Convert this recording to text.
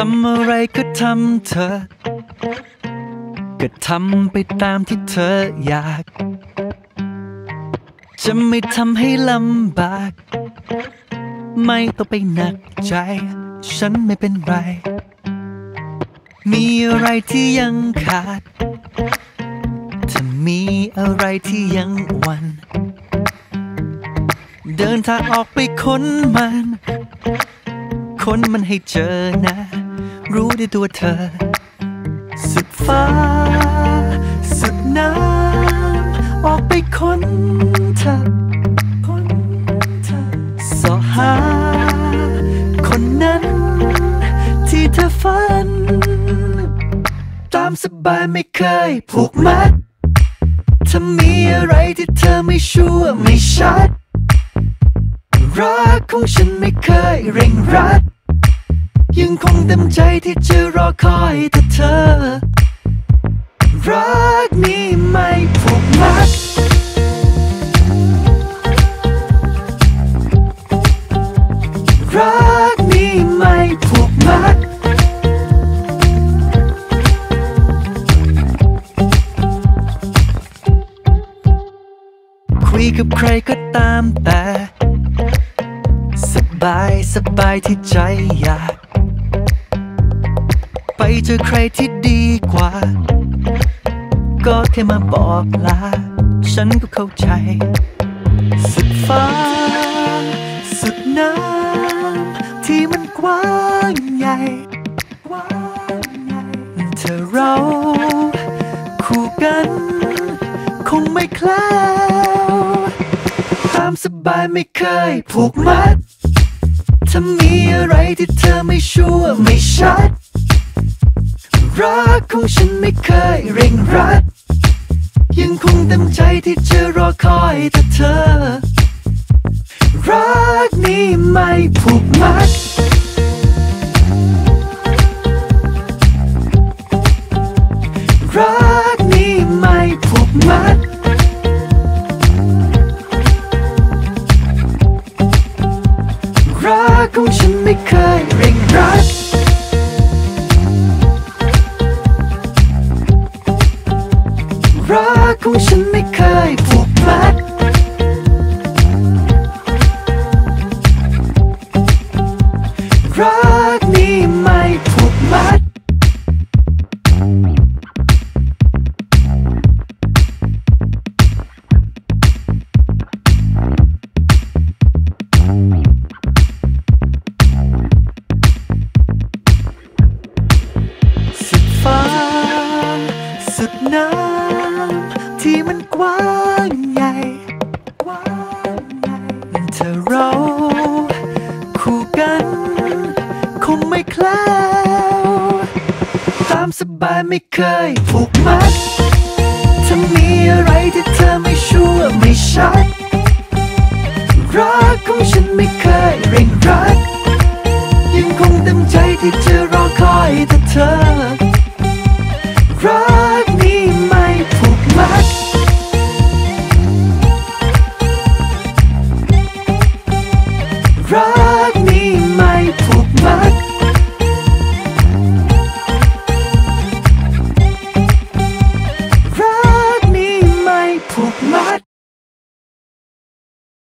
ทำอะไรก็ทำเธอ ก็ทำไปตามที่เธออยาก จะไม่ทำให้ลำบาก ไม่ต้องไปหนักใจ ฉันไม่เป็นไร มีอะไรที่ยังขาด ถ้ามีอะไรที่ยังวัน เดินทางออกไปค้นมัน ค้นมันให้เจอนะ รู้ด้ตัวเธอ สุดฟ้า สุดน้ำ ออกไปค้นเธอค้นเธอสอหา คนนั้น ที่เธอฝัน ตามสบายไม่เคยผูกมัด ถ้ามีอะไรที่เธอไม่ชัวร์ไม่ชัด รักของฉันไม่เคยเร่งรัด ยังคงเต็มใจที่จะรอคอยแต่เธอ รักนี้ไม่ผูกมัดรักนี้ไม่ผูกมัดคุยกับใครก็ตามแต่ สบายสบายที่ใจอยาก เจอใครที่ดีกว่า ก็แค่มาบอกลา ฉันก็เข้าใจ สุดฟ้า สุดน้ำที่มันกว้างใหญ่กว้าเธอเราคู่กัน คงไม่แคล้วตามสบายไม่เคยผูกมัด ถ้ามีอะไรที่เธอไม่ชัวร์ไม่ชัด รักของฉันไม่เคยเร่งรัด ยังคงเต็มใจที่จะรอคอยแต่เธอ รักนี้ไม่ผูกมัดรักนี้ไม่ผูกมัด รักของฉันไม่เคย ของฉันไม่เคยผูกมัดรัก ความสบายไม่เคยผูกมัด ถ้ามีอะไรที่เธอไม่ชัวร์ไม่ชัด รักของฉันไม่เคยเร่งรัด ยังคงเต็มใจที่จะรอคอยแต่เธอ